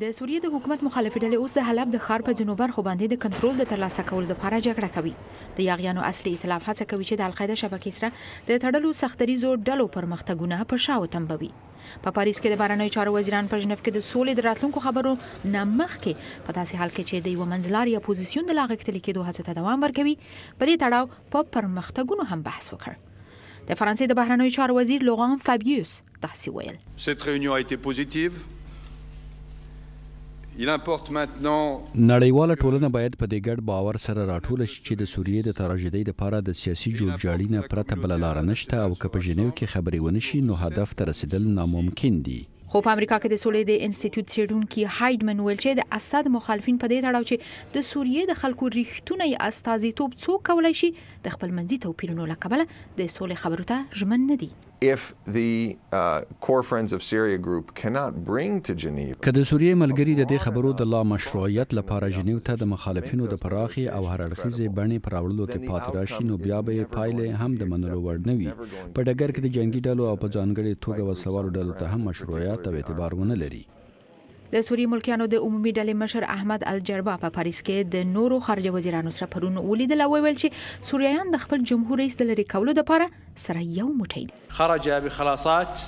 د سوریې د حکومت مخالفې ډلې اوس د حلب د ښار په ځینو برخو باندې د کنټرول د ترلاسه کولو لپاره جګړه کوي د یاغیانو اصلي ائتلاف هڅه کوي چې د القاعده شبکې سره د تړلو سختریزو ډلو پرمختګونه پر شا وتمبوي په پاریس کې د بهرنیو چارو وزیران په ژنیف کې د سولې د راتلونکو خبرو نه مخکې په داسې حال کې چې د یوه منځلاري اپوزیسیون د لا غښتلي کېدو هڅو ته دوام ورکوي په دې تړاو په پرمختګونو هم بحث وکړ د فرانسې د بهرنیو چارو وزیر لوغان فابیوس داسې ویل Cette réunion a été positive. Il importe maintenant نړیواله ټولنه باید په دې ګډ باور سره راټوله شي چې د سوریې د تراژیدۍ لپاره د سیاسي جوړجاړي نه پرته بله لاره نشته او که په ژنیو کې خبرې ونه شي نو هدف ته رسیدل ناممکن دي. خو په امریکا کې د سولې د انسټیټوټ څېړونکي هایډمن وویل چې د اسد مخالفین په دې تړاو چې د سوریې د خلکو ریښتونی استازیتوب څوک کولای شي د خپلمنځي توپیرونو له کبله د سولې خبرو ته ژمن نه دي. If the Core Friends of Syria Group cannot bring to Geneva. که د سوریې ملګري د دې خبرو د لا مشروعیت لپاره ژنیو ته د مخالفینو د پراخې او هر اړخیزې بڼې په راوړلو کې پاتې راشي، نو بیا به یې پایلې هم د منلو وړ نه وي، په ډګر کې د جنګي ډلو او په ځانګړې توګه وسلهوالو ډلو ته هم مشروعیت او اعتبار ونه لري. د سوریې ملکیانو د عمومي ډلې مشر احمد الجربا په پاریس کې د نورو خارجه وزیرانو سره پرون ولیدل او ویل چې سوریایان د خپل جمهور رئیس د لرې کولو لپاره سره یو موټی دي. خرج بخلاصات.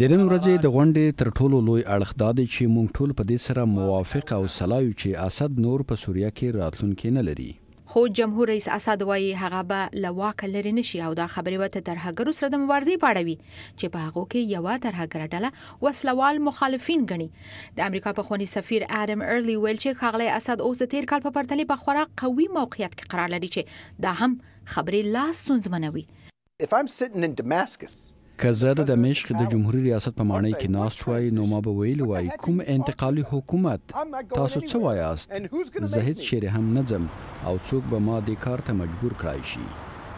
د نن ورځې د غونډې تر ټولو لوی اړخ دا دی چې موږ ټول په دې سره موافق او سلا یو چې اسد نور په سوریه کې راتلونکی نه لري. خو جمهور رئیس اسد وايي، هغه به له واکه لرې نه شي او دا خبرې به د ترهګرو سره د مبارزې په اړه وي چې په هغو کې یوه ترهګره ډله وسله وال مخالفین ګڼي. د امریکا پخواني سفیر اډم ارلي ویل چې ښاغلی اسد اوس د تېر کال په پرتلې په خورا قوي موقعیت کې قرار لري چې دا هم خبرې لا ستونزمنوي. که زه د دمشق د جمهوري ریاست په ماڼۍ کې ناست وای، نو ما به ویلي وای، کوم انتقالي حکومت؟ تاسو څه وایاست؟ زه هېڅ چېرې هم نه ځم او څوک به ما دې کار ته مجبور کړای شي؟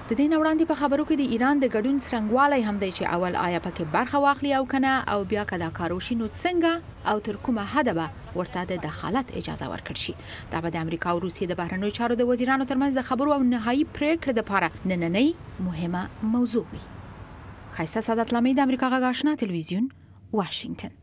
د دې نه وړاندې په خبرو کې د ایران د ګډون څرنګوالی هم دی چې اول آیا پکې برخه واخلي او که نه او بیا که دا کار وشي نو څنګه او تر کومه حده به ورته د دخالت اجازه ورکړ شي. دا به د امریکا او روسیې د بهرنیو چارو د وزیرانو ترمنځ د خبرو او نهايي پرېکړې لپاره نننۍ مهمه موضوع وي. ښایسته سادات لامی د امریکا غږ آشنا تلویزیون واشنګټن.